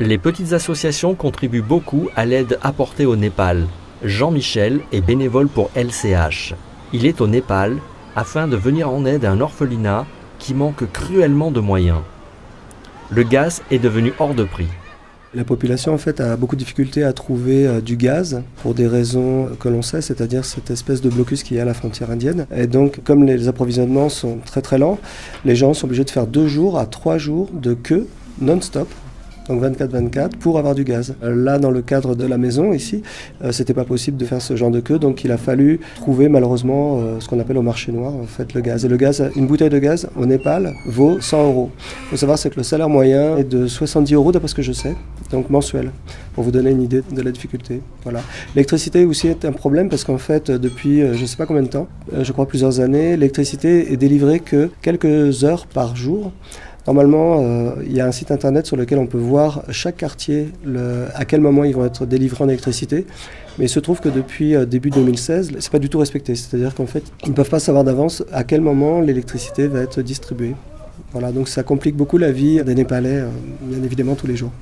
Les petites associations contribuent beaucoup à l'aide apportée au Népal. Jean-Michel est bénévole pour LCH. Il est au Népal afin de venir en aide à un orphelinat qui manque cruellement de moyens. Le gaz est devenu hors de prix. La population fait a beaucoup de difficultés à trouver euh, du gaz pour des raisons que l'on sait, c'est-à-dire cette espèce de blocus qui est à la frontière indienne. Et donc comme les approvisionnements sont très très lents, les gens sont obligés de faire deux jours à trois jours de queue non-stop donc 24-24, pour avoir du gaz. Euh, là, dans le cadre de la maison, ici, euh, c'était pas possible de faire ce genre de queue, donc il a fallu trouver malheureusement euh, ce qu'on appelle au marché noir, en fait, le gaz. Et le gaz, une bouteille de gaz au Népal vaut 100 euros. Il faut savoir, c'est que le salaire moyen est de 70 euros, d'après ce que je sais, donc mensuel, pour vous donner une idée de la difficulté. Voilà. L'électricité aussi est un problème parce qu'en fait, depuis je sais pas combien de temps, je crois plusieurs années, l'électricité est délivrée que quelques heures par jour. Normalement, euh, il y a un site internet sur lequel on peut voir chaque quartier, à quel moment ils vont être délivrés en électricité. Mais il se trouve que depuis euh, début 2016, c'est pas du tout respecté. C'est-à-dire qu'en fait, ils ne peuvent pas savoir d'avance à quel moment l'électricité va être distribuée. Voilà, donc ça complique beaucoup la vie des Népalais, euh, bien évidemment, tous les jours.